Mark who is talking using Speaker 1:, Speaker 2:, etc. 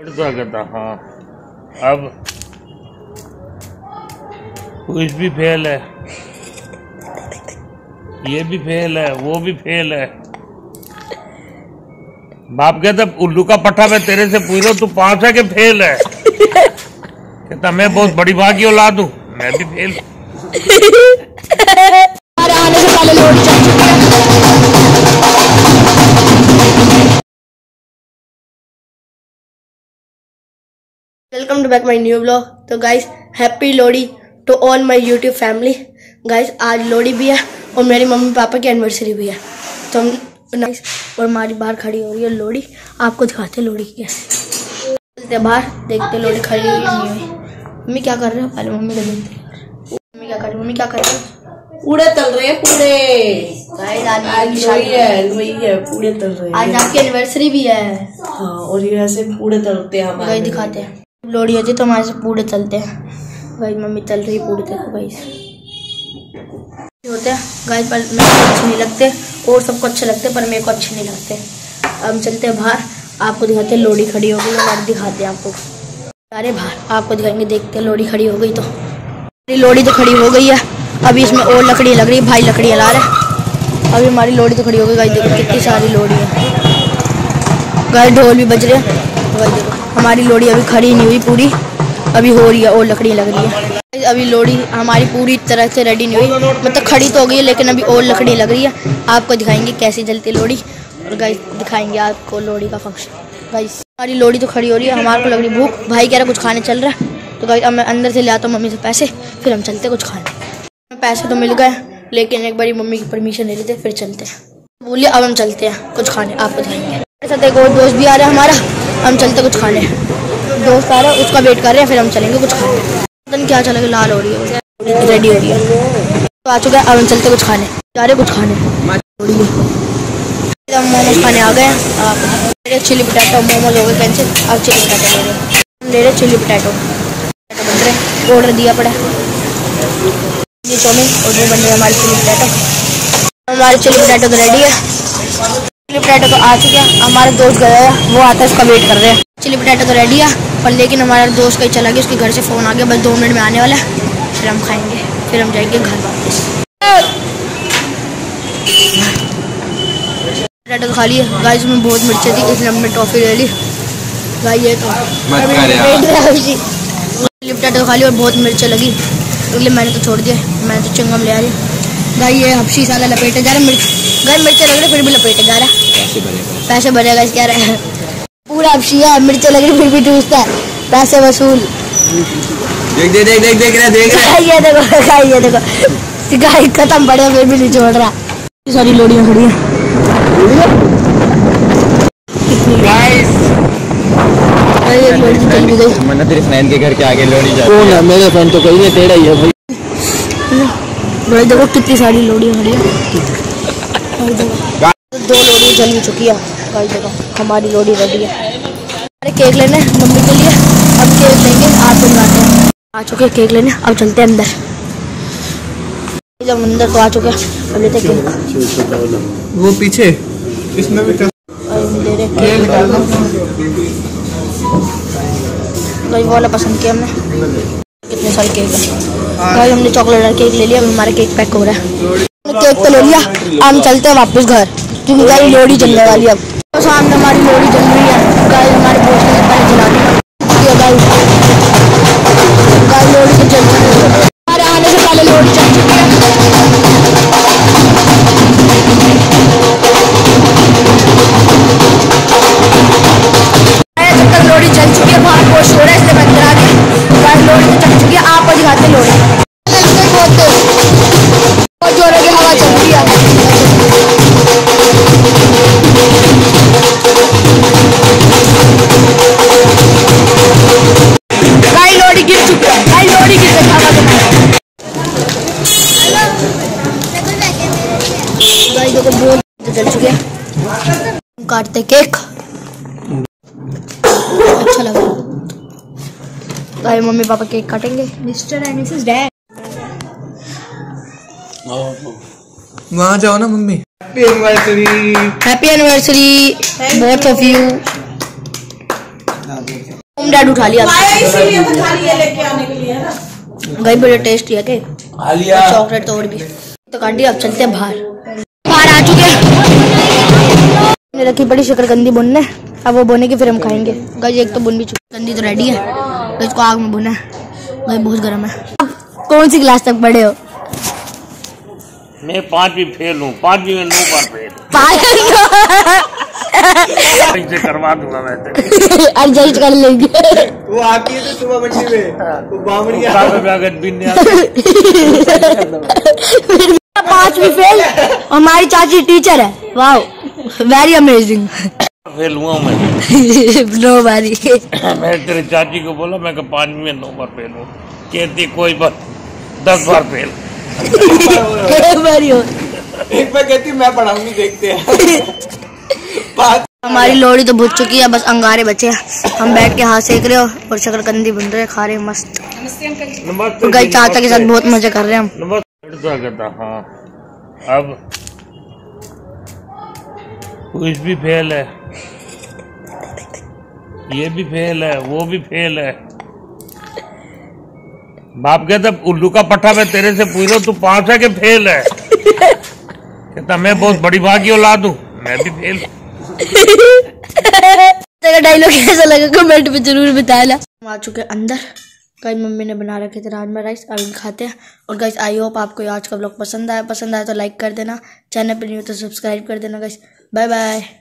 Speaker 1: हाँ। अब कुछ भी फेल है, ये भी फेल है, वो भी फेल है। बाप कहता उल्लू का पट्टा मैं तेरे से पूछा तू पाँच है कि फेल है? कहता, मैं बहुत बड़ी भागी औलाद हूँ, मैं भी fail
Speaker 2: welcome to back my new blog तो guys happy Lohri to all my YouTube family guys आज लोहड़ी भी है और मेरी मम्मी पापा की एनिवर्सरी भी है। तो हम गाइस और हमारी बाहर खड़ी हो रही है लोहड़ी आपको दिखाते हैं लोहड़ी कैसे। चलते बाहर देखते लोहड़ी खड़ी हुई नहीं हुई। मम्मी क्या कर रहे हो? पहले मम्मी को देखते मम्मी क्या कर रही मम्मी क्या कर रही है?
Speaker 3: पूरे तल रहे हैं पूरे
Speaker 2: आज आपकी एनिवर्सरी भी है।
Speaker 3: हाँ और ये ऐसे पूरे तलते हैं
Speaker 2: दिखाते हैं। लोहड़ी होती तो हमारे से पूरे चलते हैं। भाई, मम्मी चल रही पूरे देखो भाई होते हैं। गाय पर मेरे को अच्छे नहीं लगते और सबको अच्छे लगते पर मेरे को अच्छे नहीं लगते। हम चलते हैं बाहर। आपको दिखाते हैं लोहड़ी खड़ी हो गई हमारी दिखाते हैं आपको। अरे बाहर, आपको दिखाएँगे, देखते हैं लोहड़ी खड़ी हो गई तो। हमारी लोहड़ी तो खड़ी हो गई है। अभी इसमें और लकड़ी लग रही है, भाई लकड़ी ला रहे अभी हमारी लोहड़ी तो खड़ी हो गई। गाय देखो कितनी सारी लोहड़ी है। गाय ढोल भी बज रहे हैं। देखो। हमारी लोहड़ी अभी खड़ी नहीं हुई पूरी। अभी हो रही है और लकड़ी लग रही है। अभी लोड़ी हमारी पूरी तरह से रेडी नहीं हुई। मतलब खड़ी तो हो गई है, लेकिन अभी और लकड़ी लग रही है। आपको दिखाएँगे कैसे जलती लोहड़ी और गाइस दिखाएँगे आपको लोहड़ी का फ़ंक्शन गाइस हमारी लोहड़ी तो खड़ी हो रही है। हमारे को लग रही भूख। भाई कह रहा कुछ खाने चल रहा है। तो गाइस अब मैं अंदर से ले आता हूँ मम्मी से पैसे। फिर हम चलते कुछ खाने। पैसे तो मिल गए, लेकिन एक बारी मम्मी की परमिशन ले लेते, फिर चलते हैं। बोलिए, अब हम चलते हैं कुछ खाने। आपको दिखाएँगे। साथ एक और दोस्त भी आ रहा है हमारा। हम चलते कुछ खाने। दोस्त आ रहा है उसका वेट कर रहे हैं, फिर हम चलेंगे कुछ खाने। क्या चलेगा लाल हो रही है रेडी हो रही है। तो आ चुका है, अब हम चलते कुछ खाने। जा रहे कुछ खाने। हम मोमोज खाने आ गए हैं। चिली पटाटो मोमोज हो गए कैंसिल अब चिली पटाटो ले रहे हम ले रहे चिली पटाटो पटाटो बन रहे ऑर्डर दिया पड़ा ये चाउमीन और वो बन रहे हमारे चिली पटाटो हमारे चिली पटाटो तो रेडी है। चिली पटाटो तो आ चुके हैं। हमारे दोस्त गया है वो आता है उसका वेट कर रहे हैं। चिली पटेटो तो रेडी है पर लेकिन हमारा दोस्त कहीं चला गया उसके घर से फ़ोन आ गया बस दो मिनट में आने वाला है। फिर हम खाएँगे फिर हम जाएँगे घर वापस। पटाटो तो खा लिए। गाइस में बहुत मिर्चें थी इसलिए हमने टॉफ़ी ले ली। गाई ये तो। चिली पटाटो खा ली और बहुत मिर्चें लगी इसलिए मैंने तो छोड़ दिया मैंने तो चिंगम ले आ रही गाई ये हफ्सी साला लपेटे जा रहा मिर्च गाय मिर्चें लग रही फिर भी लपेटे जा रहा पैसे भरेगा इस कह रहा है? पूरा हफ्सी है मिर्चें लग रही फिर भी टूसता है। पैसे वसूल।
Speaker 4: देख देख देख देख देख रहा देख रहा
Speaker 2: ये देखो गाय ये देखो। गाय खत्म पड़े फिर भी नहीं छोड़ रहा। सारी लोड़ियाँ खड़ी हैं।
Speaker 4: गाइस
Speaker 2: तो गई।
Speaker 4: मन्ना तेरे फ्रेंड के घर के आगे लोड़ी जाती
Speaker 5: है। मेरे फ्रेंड तो कहीं नहीं तेरा ही है भाई।
Speaker 2: भाई देखो कितनी सारी लोड़ियाँ खड़ी हैं। दो लोड़ी जल भी चुकी है। भाई देखो हमारी लोड़ी रेडी है। अरे केक लेने मम्मी के लिए। अब केक लेंगे आपको दिखाते हैं आ चुके हैं केक लेने अब चलते हैं अंदर। जब अंदर तो आ चुके अब लेते केक।
Speaker 4: वो पीछे। इसमें भी
Speaker 2: केक। वाला पसंद किया हमने। कितने सारे केक है। भाई हमने चॉकलेट वाला केक ले लिया हमारा केक पैक हो रहा है। केक तो ले लिया हम चलते हैं वापस घर। क्योंकि गाड़ी लोहड़ी जलने वाली है अब। तो सामने हमारी लोहड़ी जल रही है। गाय हमारे दोस्त ने पहले जला दी गाय गाय लोहड़ी तो जल रही है। हमारे आने से पहले लोहड़ी चुकी है। है, तक लोहड़ी जल चुकी है बाहर बहुत शोर है इसलिए आपको दिखाते लोहड़ी बहुत जोरों की हवा चल रही है। गाय लोहड़ी गिर चुकी है। गाय लोहड़ी गिर गई हवा के गाय देखो बहुत जल चुके हैं। काटते केक अच्छा लगा। गाय मम्मी पापा केक काटेंगे। Mister and missus dad.
Speaker 4: वहाँ जाओ ना mummy. Happy anniversary
Speaker 2: happy anniversary both of you home dad उठा लिया।
Speaker 3: आया इसीलिए तो खाली ये लेके आने के लिए ना?
Speaker 2: गई बड़े टेस्टी है के चॉकलेट तो और भी। तो काटी अब चलते हैं बाहर। बाहर आ चुके हैं। रखी बड़ी शकरकंदी बुनने। अब वो बोने की फिर हम खाएँगे। गई एक तो बुन भी चुकी कंदी तो रेडी है। तो इसको आग में बुना है गई बहुत गर्म है। कौन सी क्लास तक पढ़े हो?
Speaker 1: मैं पांचवी फेल हूँ। पांचवी में नौ बार फेल करवा दूँगा मैं
Speaker 2: एडजस्ट कर लेंगे।
Speaker 4: वो आती है तो सुबह मंडी में। वो
Speaker 1: भी
Speaker 2: पांचवी फेल। हमारी चाची टीचर है। वाह वेरी अमेजिंग
Speaker 1: फेल हुआ हूँ मैं।
Speaker 2: नो बारी।
Speaker 1: मैं तेरी चाची को बोला मैं कि पांचवी में नौ बार फेल हूँ। कहती कोई बात दस बार फेल।
Speaker 2: बारी हो।
Speaker 4: एक बार कहती मैं पढ़ाऊँगी देखते हैं।
Speaker 2: हमारी लोहड़ी तो बुझ चुकी है बस अंगारे बचे हैं। हम बैठ के हाथ सेक रहे हो और शकरकंदी बन रहे खा रहे हैं मस्त।
Speaker 1: नमस्ते
Speaker 2: चाचा के साथ बहुत मज़ा कर रहे हैं हम।
Speaker 1: नमस्ते कहता हाँ। अब कुछ भी फेल है। ये भी फेल है, वो भी फेल है। बाप कहता उल्लू का पट्टा मैं तेरे से पूछ रहा तू पाँच है कि फेल है। कहता, मैं बहुत बड़ी भागी औलाद हूँ, मैं भी फेल
Speaker 2: तेरा डायलॉग कैसा लगा कमेंट में ज़रूर बताना। आ चुके अंदर। कल मम्मी ने बना रखे थे राजमा राइस इन खाते हैं। और गाइस आई होप आपको आज का ब्लॉग पसंद आया। पसंद आया तो लाइक कर देना। चैनल पर न्यू तो सब्सक्राइब कर देना गाइस बाय बाय